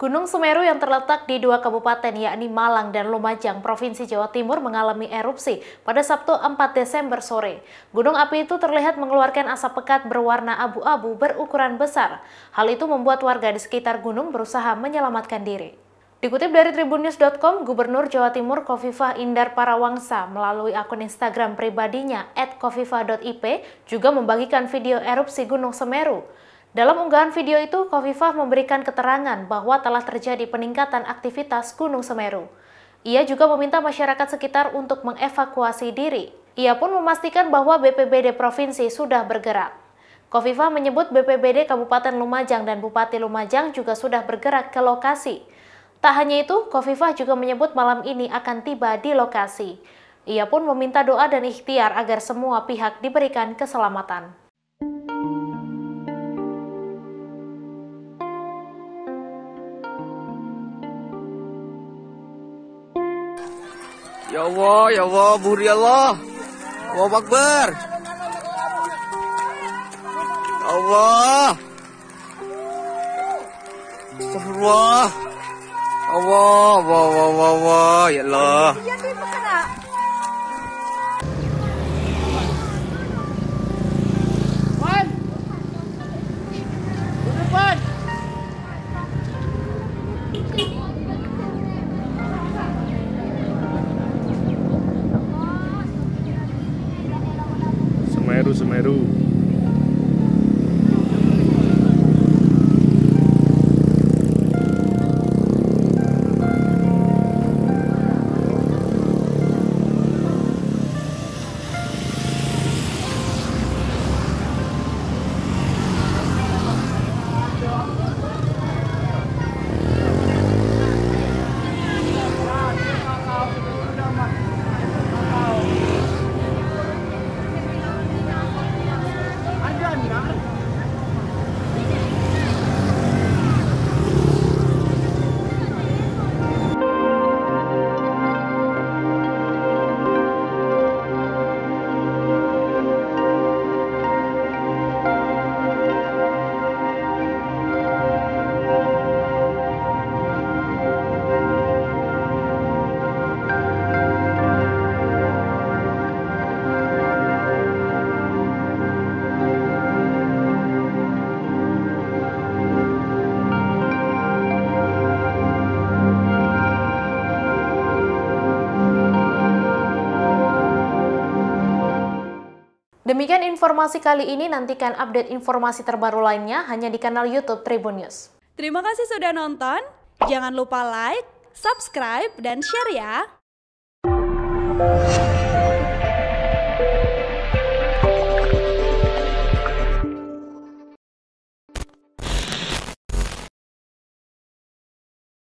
Gunung Semeru yang terletak di dua kabupaten yakni Malang dan Lumajang, Provinsi Jawa Timur mengalami erupsi pada Sabtu 4 Desember sore. Gunung api itu terlihat mengeluarkan asap pekat berwarna abu-abu berukuran besar. Hal itu membuat warga di sekitar gunung berusaha menyelamatkan diri. Dikutip dari tribunnews.com, Gubernur Jawa Timur Kofifah Indar Parawangsa melalui akun Instagram pribadinya @kofifah.ip juga membagikan video erupsi Gunung Semeru. Dalam unggahan video itu, Kofifah memberikan keterangan bahwa telah terjadi peningkatan aktivitas Gunung Semeru. Ia juga meminta masyarakat sekitar untuk mengevakuasi diri. Ia pun memastikan bahwa BPBD Provinsi sudah bergerak. Kofifah menyebut BPBD Kabupaten Lumajang dan Bupati Lumajang juga sudah bergerak ke lokasi. Tak hanya itu, Kofifah juga menyebut malam ini akan tiba di lokasi. Ia pun meminta doa dan ikhtiar agar semua pihak diberikan keselamatan. Ya Allah, ya Allah, buri Allah. Allah Akbar. Ya Allah. Astagfirullah. Allah, Allah, Allah, Allah, ya Allah. Semeru Demikian informasi kali ini, nantikan update informasi terbaru lainnya hanya di kanal YouTube Tribun News. Terima kasih sudah nonton. Jangan lupa like, subscribe, dan share ya.